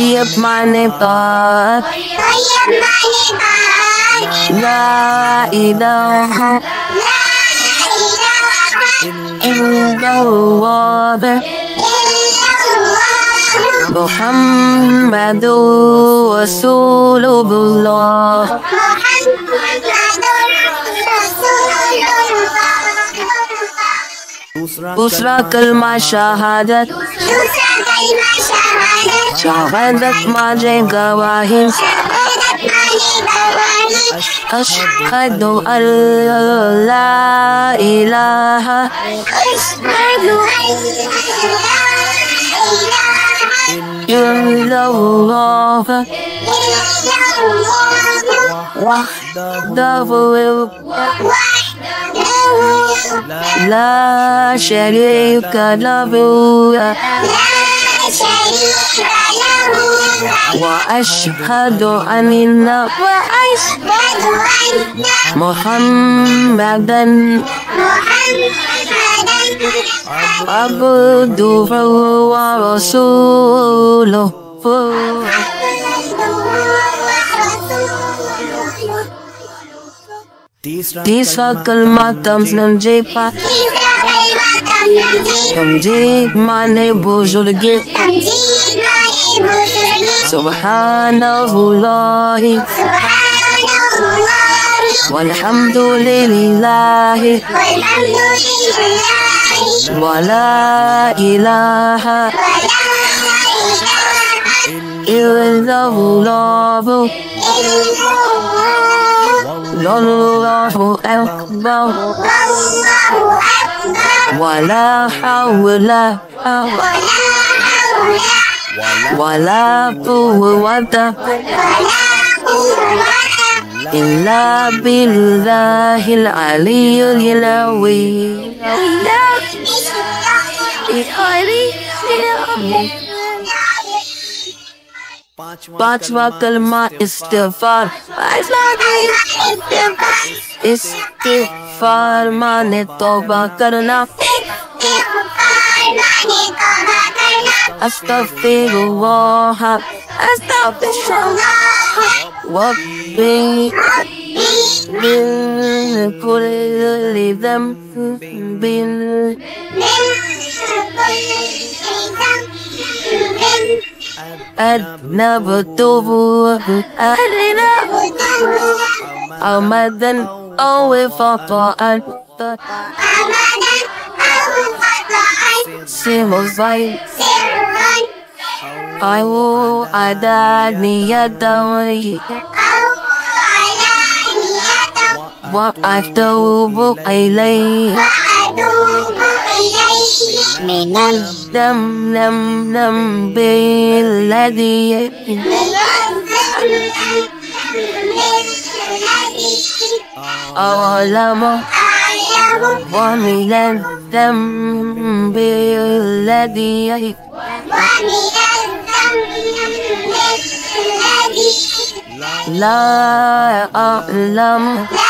طيب مع نطاق طيب مع نطاق لا إله إلا الله محمد رسول الله محمد رسول الله بشرى كلمة شهادة شهادة ماجي جواهر أشهد أن لا إله إلا الله وحده لا شريك له وأشهد أن وأشهد أن محمدا محمدا عبده ورسوله تسرى كلمات نجيبها تمجيد معنى بزرگی سبحان الله والحمد لله ولا إله إلا الله الله أكبر الله أكبر ولا حول ولا قوة إلا بالله العلي العلوي पांचवा कलमा इस्तेफार इस्तेफार माने तोबा करना अस्तफिरुल्लाह अस्तफिरुल्लाह वब्बी من كل ذنب من كل ذنب النبتوب أهلنا أمدا أو فطأ أمدا أو فطأ سيم صين أو أداني الدوري وأتوب إليه وأتوب مؤمنا لم نم نم بالذي يؤمن أعلم ومن الذنب الذي يهب لا أعلم لا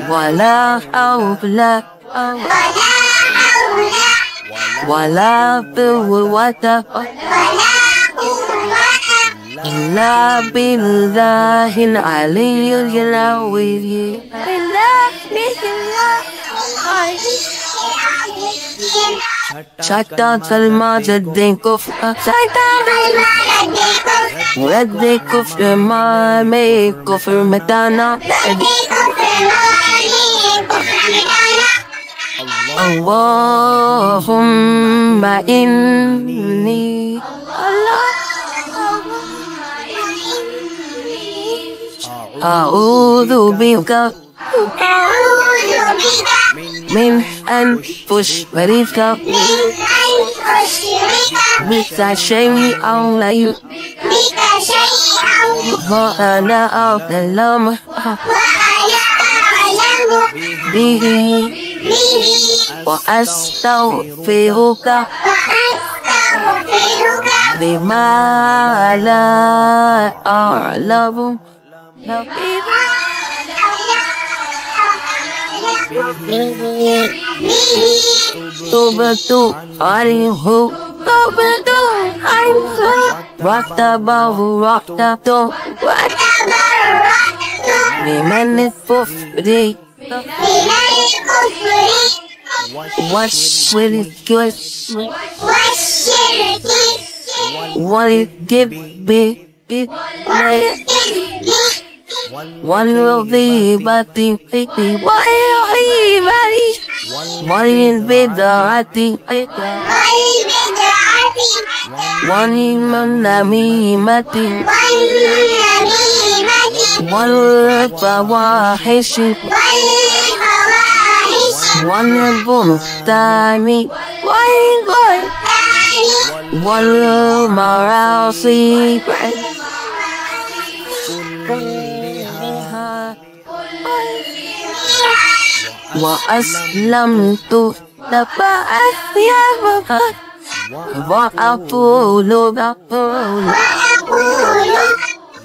Wala haula Wala quwwata Illa billahil aliyyil alawiyyi Shaitan salmajaddin kuf ah. Shaitan salmajaddin kuf Reddi kufa. ma me kufr metana Reddi اللهم إني أعوذ بك من أن تشرك بك شيئا لا وأنا أعلم وأنا أعلم به وأستغفرك بما لا أعلم تبت عنه تبت عنه واتبه واتبه واتبه بمن الكفر the What should it good? What should it give? What it give be? be what will be but the baby? What will be What is be the right thing? What is my name? My thing. والفواحش والبهتان والمراصي وأسلمت لبعض يا بابا وأقول بقول